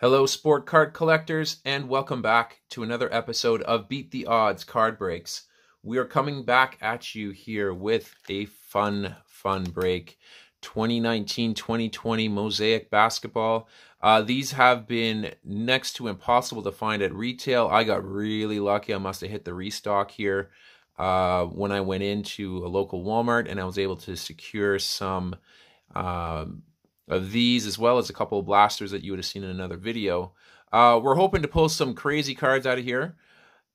Hello, sport card collectors, and welcome back to another episode of Beat the Odds Card Breaks. We are coming back at you here with a fun, fun break. 2019-2020 Mosaic Basketball. Uh, these have been next to impossible to find at retail. I got really lucky. I must have hit the restock here uh, when I went into a local Walmart and I was able to secure some um, of these, as well as a couple of blasters that you would have seen in another video. Uh, we're hoping to pull some crazy cards out of here.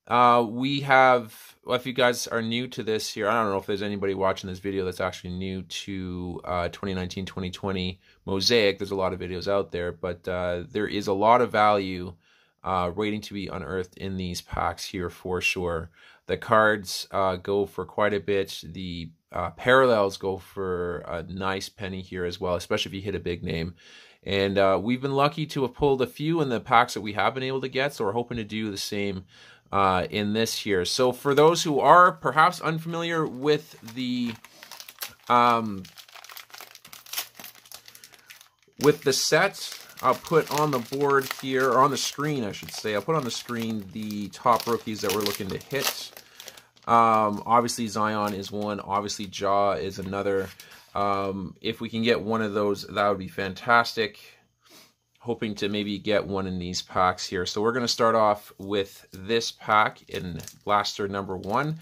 Uh, we have, well, if you guys are new to this here, I don't know if there's anybody watching this video that's actually new to 2019-2020 uh, Mosaic. There's a lot of videos out there, but uh, there is a lot of value uh, waiting to be unearthed in these packs here for sure. The cards uh, go for quite a bit. The uh, parallels go for a nice penny here as well, especially if you hit a big name. And uh, we've been lucky to have pulled a few in the packs that we have been able to get, so we're hoping to do the same uh, in this here. So for those who are perhaps unfamiliar with the um, with the set, I'll put on the board here, or on the screen, I should say. I'll put on the screen the top rookies that we're looking to hit. Um, obviously, Zion is one. Obviously, Ja is another. Um, if we can get one of those, that would be fantastic. Hoping to maybe get one in these packs here. So we're going to start off with this pack in Blaster number one.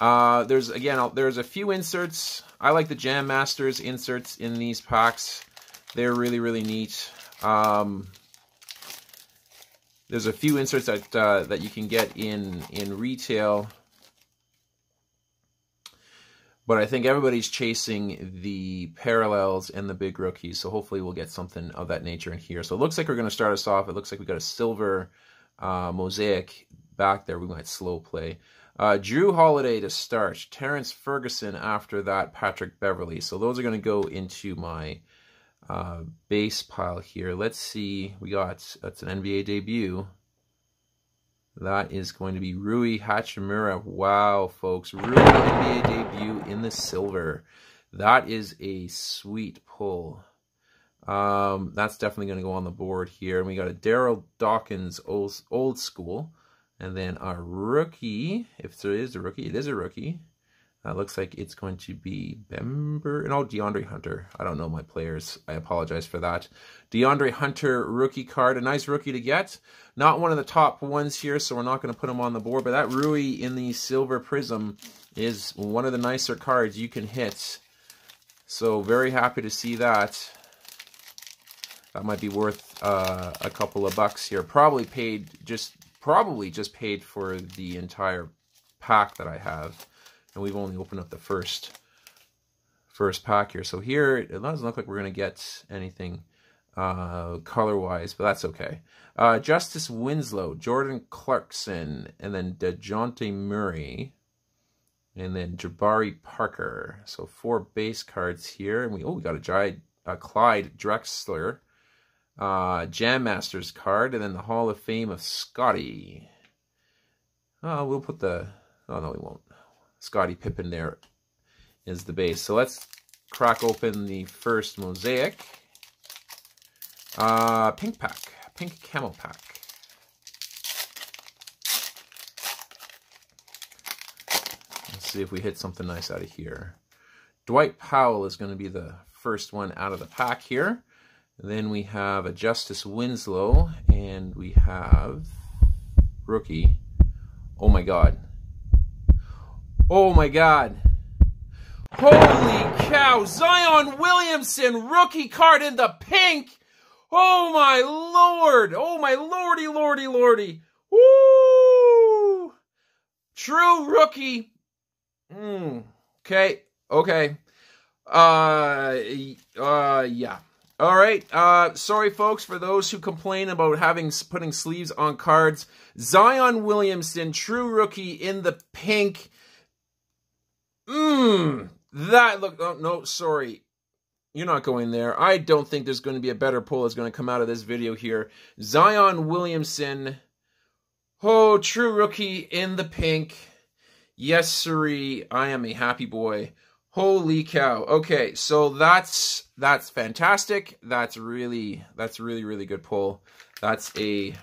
Uh, there's, again, there's a few inserts. I like the Jam Masters inserts in these packs. They're really, really neat. Um, there's a few inserts that uh, that you can get in in retail but I think everybody's chasing the parallels and the big rookies, so hopefully we'll get something of that nature in here. So it looks like we're going to start us off. It looks like we got a silver uh, mosaic back there. We might slow play. Uh, Jrue Holiday to start. Terrence Ferguson after that. Patrick Beverley. So those are going to go into my uh, base pile here. Let's see. We got, that's an NBA debut. That is going to be Rui Hachimura. Wow, folks. Rui NBA debut in the silver. That is a sweet pull. Um, that's definitely going to go on the board here. And we got a Daryl Dawkins old, old school. And then our rookie, if there is a rookie, it is a rookie. That looks like it's going to be Bember. and No, DeAndre Hunter. I don't know my players. I apologize for that. DeAndre Hunter rookie card. A nice rookie to get. Not one of the top ones here, so we're not going to put him on the board. But that Rui in the Silver Prism is one of the nicer cards you can hit. So very happy to see that. That might be worth uh, a couple of bucks here. Probably paid just probably just paid for the entire pack that I have and we've only opened up the first first pack here. So here, it doesn't look like we're going to get anything uh, color-wise, but that's okay. Uh, Justice Winslow, Jordan Clarkson, and then DeJounte Murray, and then Jabari Parker. So four base cards here, and we oh we got a giant uh, Clyde Drexler, uh, Jam Masters card, and then the Hall of Fame of Scottie. Oh, we'll put the. Oh no, we won't. Scottie Pippen there is the base. So let's crack open the first mosaic. Uh, pink pack, pink camel pack. Let's see if we hit something nice out of here. Dwight Powell is going to be the first one out of the pack here. then we have a Justice Winslow, and we have rookie. Oh my God. Oh my God. Holy cow. Zion Williamson, rookie card in the pink. Oh my lord. Oh my lordy, lordy, lordy. Woo! True rookie. Mm. Okay. Okay. Uh, uh, yeah. All right. Uh, sorry, folks, for those who complain about having putting sleeves on cards. Zion Williamson, true rookie in the pink. Mmm. That look. Oh, no, sorry. You're not going there. I don't think there's going to be a better pull that's going to come out of this video here. Zion Williamson. Oh, true rookie in the pink. Yes, siree, I am a happy boy. Holy cow. Okay, so that's that's fantastic. That's really that's really really good pull. That's a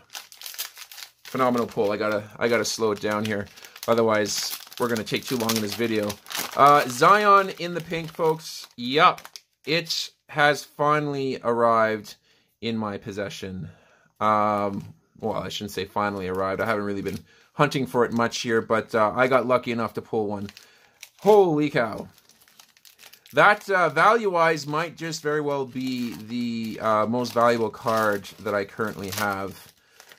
phenomenal pull. I gotta I gotta slow it down here. Otherwise, we're gonna take too long in this video. Uh, Zion in the pink, folks. Yup, it has finally arrived in my possession. Um, well, I shouldn't say finally arrived. I haven't really been hunting for it much here, but uh, I got lucky enough to pull one. Holy cow. That uh, value-wise might just very well be the uh, most valuable card that I currently have.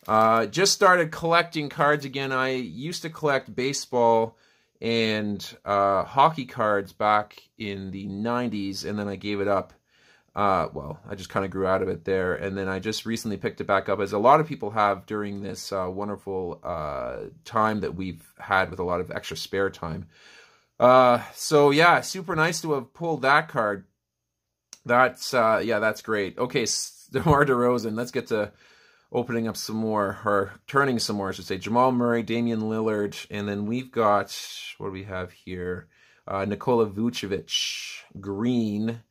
Uh, just started collecting cards again. I used to collect baseball and uh, hockey cards back in the 90s, and then I gave it up. Uh, well, I just kind of grew out of it there, and then I just recently picked it back up, as a lot of people have during this uh, wonderful uh, time that we've had with a lot of extra spare time. Uh, so yeah, super nice to have pulled that card. That's uh, yeah, that's great. Okay, DeMar DeRozan. Let's get to opening up some more, or turning some more, I should say. Jamal Murray, Damian Lillard, and then we've got what do we have here? Uh, Nikola Vucevic, Green.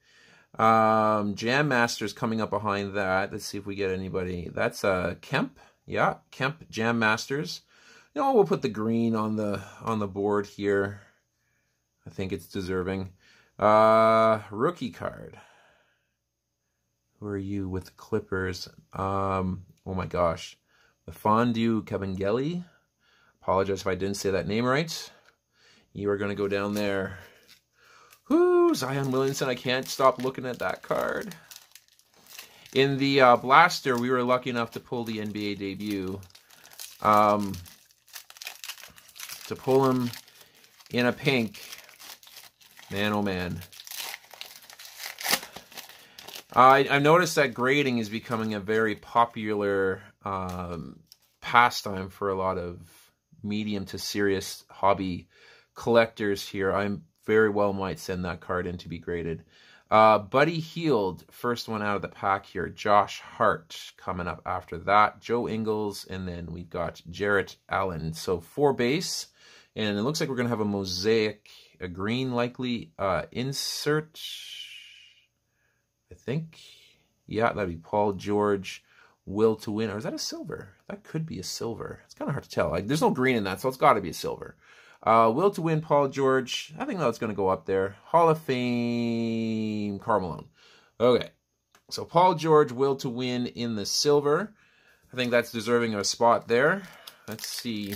Um, Jam Masters coming up behind that. Let's see if we get anybody. That's uh Kemp. Yeah, Kemp Jam Masters. Know, we'll put the green on the on the board here. I think it's deserving. Uh rookie card. Who are you with Clippers? Um, oh my gosh. Mfiondu Kabengele. Apologize if I didn't say that name right. You are going to go down there Whoo, Zion Williamson, I can't stop looking at that card. In the uh, Blaster, we were lucky enough to pull the NBA debut. Um, to pull him in a pink. Man, oh man. I, I've noticed that grading is becoming a very popular um, pastime for a lot of medium to serious hobby collectors here. I'm very well might send that card in to be graded. Uh, Buddy Hield, first one out of the pack here. Josh Hart coming up after that. Joe Ingles, and then we've got Jarrett Allen. So four base, and it looks like we're going to have a mosaic, a green likely uh, insert. I think. Yeah, that'd be Paul George. Will to win, or is that a silver? That could be a silver. It's kind of hard to tell. Like, there's no green in that, so it's got to be a silver. Uh, will to win, Paul George. I think that's going to go up there. Hall of Fame, Carmelo. Okay. So Paul George, will to win in the silver. I think that's deserving of a spot there. Let's see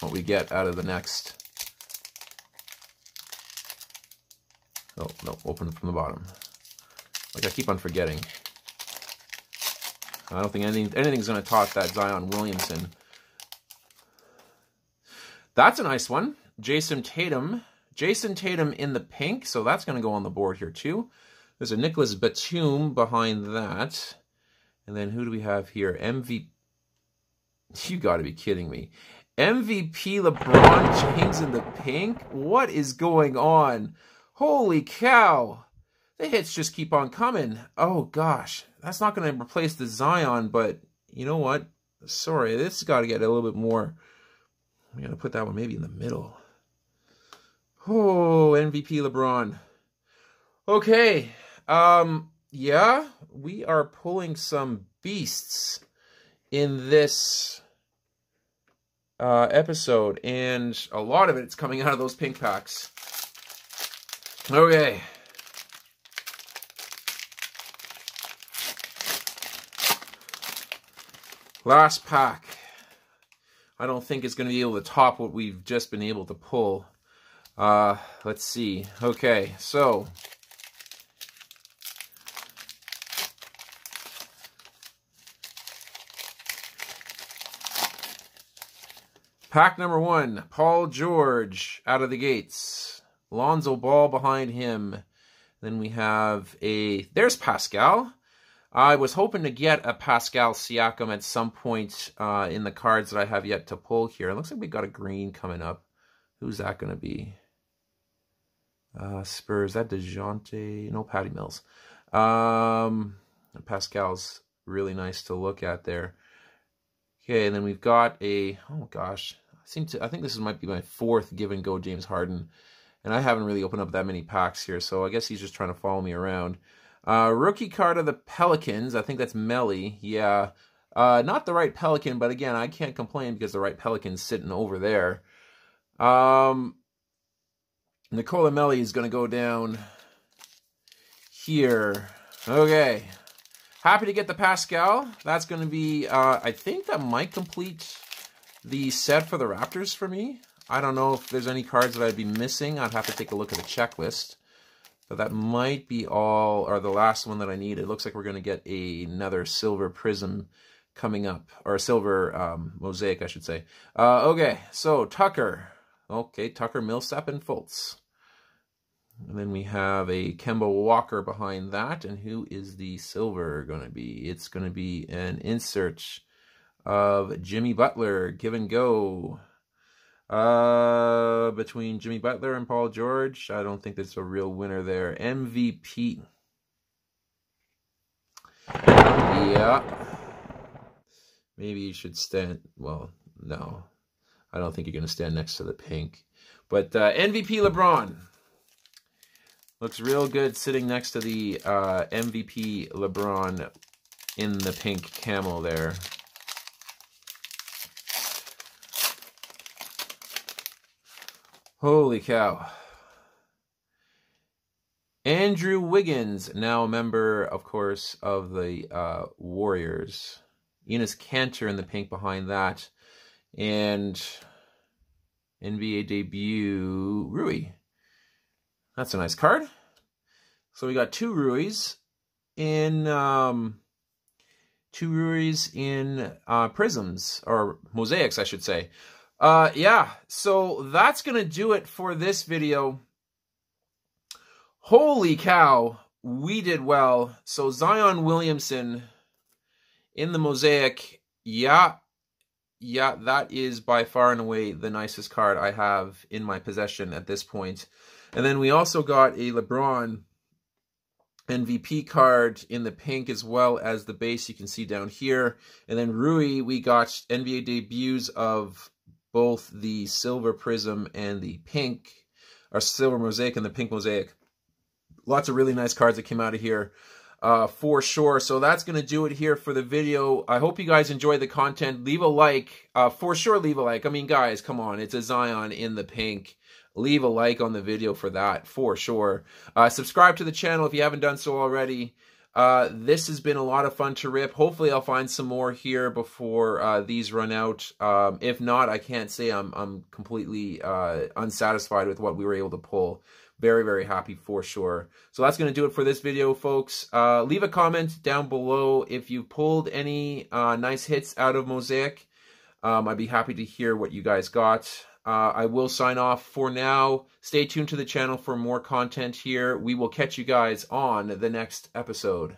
what we get out of the next. Oh, no, open from the bottom. Like I keep on forgetting. I don't think anything, anything's going to top that Zion Williamson. That's a nice one. Jayson Tatum. Jayson Tatum in the pink, so that's going to go on the board here too. There's a Nicholas Batum behind that. And then who do we have here? MVP. You got to be kidding me. MVP LeBron James in the pink? What is going on? Holy cow. The hits just keep on coming. Oh gosh. That's not going to replace the Zion, but you know what? Sorry, this got to get a little bit more I'm going to put that one maybe in the middle. Oh, MVP LeBron. Okay. Um, yeah, we are pulling some beasts in this uh, episode, and a lot of it's coming out of those pink packs. Okay. Last pack. I don't think it's going to be able to top what we've just been able to pull. Uh, let's see. Okay, so... Pack number one, Paul George out of the gates. Lonzo Ball behind him. Then we have a... There's Pascal. I was hoping to get a Pascal Siakam at some point uh, in the cards that I have yet to pull here. It looks like we got a green coming up. Who's that going to be? Uh, Spurs. That DeJounte? No, Patty Mills. Um, Pascal's really nice to look at there. Okay, and then we've got a, oh gosh, I seem to I think this might be my fourth give and go James Harden. And I haven't really opened up that many packs here, so I guess he's just trying to follow me around. Uh, rookie card of the Pelicans. I think that's Melli. Yeah. Uh, not the right Pelican, but again, I can't complain because the right Pelican's sitting over there. Um, Nicola Melli is going to go down here. Okay. Happy to get the Pascal. That's going to be, uh, I think that might complete the set for the Raptors for me. I don't know if there's any cards that I'd be missing. I'd have to take a look at the checklist. But that might be all, or the last one that I need. It looks like we're going to get a, another silver prism coming up, or a silver um, mosaic, I should say. Uh, okay, so Tucker. Okay, Tucker, Millsap, and Fultz. And then we have a Kemba Walker behind that. And who is the silver going to be? It's going to be an insert of Jimmy Butler, give and go. Uh, between Jimmy Butler and Paul George, I don't think there's a real winner there. MVP. Yeah. Maybe you should stand. Well, no. I don't think you're going to stand next to the pink. But uh, MVP LeBron. Looks real good sitting next to the uh, MVP LeBron in the pink camel there. Holy cow. Andrew Wiggins, now a member, of course, of the uh, Warriors. Enes Kanter in the pink behind that. And NBA debut, Rui. That's a nice card. So we got two Ruiz in um, two Ruiz in uh, prisms or mosaics, I should say. Uh, yeah, so that's going to do it for this video. Holy cow, we did well. So Zion Williamson in the mosaic, yeah, yeah, that is by far and away the nicest card I have in my possession at this point. And then we also got a LeBron MVP card in the pink as well as the base you can see down here. And then Rui, we got NBA debuts of both the silver prism and the pink, or silver mosaic and the pink mosaic. Lots of really nice cards that came out of here uh, for sure. So that's going to do it here for the video. I hope you guys enjoyed the content. Leave a like. Uh, for sure, leave a like. I mean, guys, come on. It's a Zion in the pink. Leave a like on the video for that, for sure. Uh, subscribe to the channel if you haven't done so already. Uh, this has been a lot of fun to rip. Hopefully, I'll find some more here before uh, these run out. Um, if not, I can't say I'm I'm completely uh, unsatisfied with what we were able to pull. Very, very happy for sure. So that's going to do it for this video, folks. Uh, leave a comment down below if you pulled any uh, nice hits out of Mosaic. Um, I'd be happy to hear what you guys got. Uh, I will sign off for now. Stay tuned to the channel for more content here. We will catch you guys on the next episode.